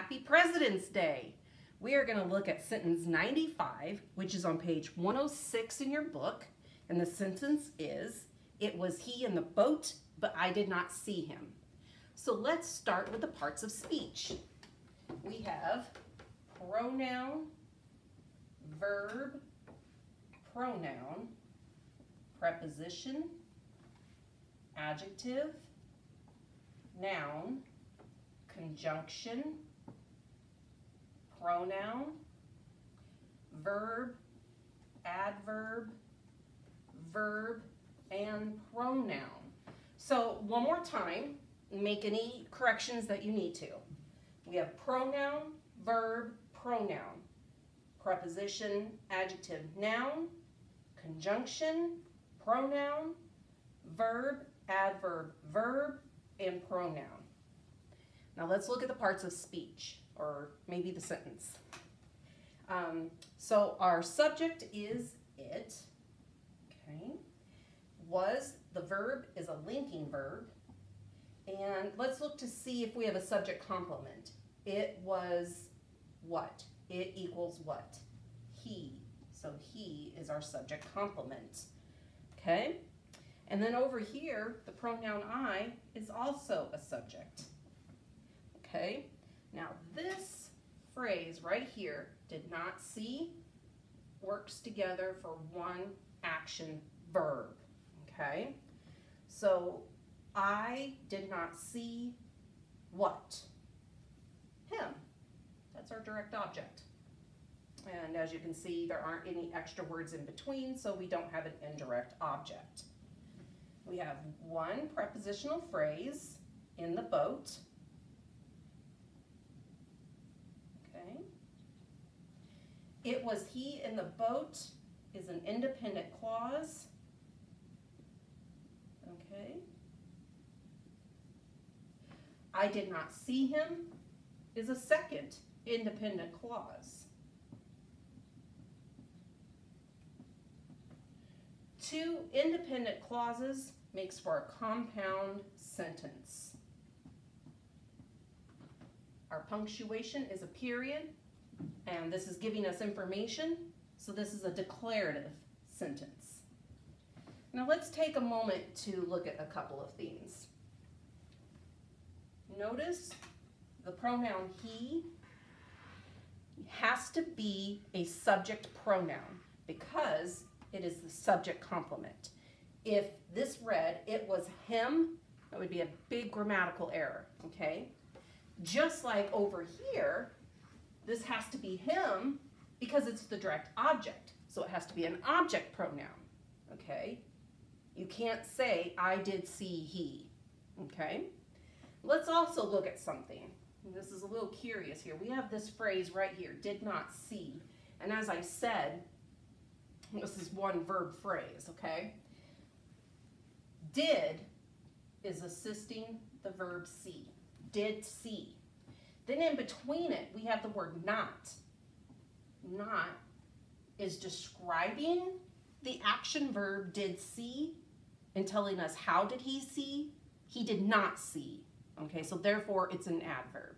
Happy President's Day. We are going to look at sentence 95, which is on page 106 in your book. And the sentence is, it was he in the boat, but I did not see him. So let's start with the parts of speech. We have pronoun, verb, pronoun, preposition, adjective, noun, conjunction, pronoun, verb, adverb, verb, and pronoun. So one more time, make any corrections that you need to. We have pronoun, verb, pronoun, preposition, adjective, noun, conjunction, pronoun, verb, adverb, verb, and pronoun. Now let's look at the parts of speech, or maybe the sentence. Um, so our subject is it, okay? Was, the verb is a linking verb. And let's look to see if we have a subject complement. It was what? It equals what? He. So he is our subject complement. Okay? And then over here, the pronoun I is also a subject. Okay? Now this phrase right here, did not see, works together for one action verb. Okay? So I did not see what? Him. That's our direct object. And as you can see, there aren't any extra words in between, so we don't have an indirect object. We have one prepositional phrase in the boat. Okay. It was he in the boat is an independent clause. Okay. I did not see him is a second independent clause. Two independent clauses makes for a compound sentence. Our punctuation is a period, and this is giving us information, so this is a declarative sentence. Now let's take a moment to look at a couple of things. Notice the pronoun he has to be a subject pronoun because it is the subject complement. If this read, it was him, that would be a big grammatical error, okay? Just like over here, this has to be him because it's the direct object. So it has to be an object pronoun, okay? You can't say, I did see he, okay? Let's also look at something. This is a little curious here. We have this phrase right here, did not see. And as I said, this is one verb phrase, okay? Did is assisting the verb see. Did see. Then in between it, we have the word not. Not is describing the action verb did see and telling us how did he see. He did not see. Okay, so therefore it's an adverb.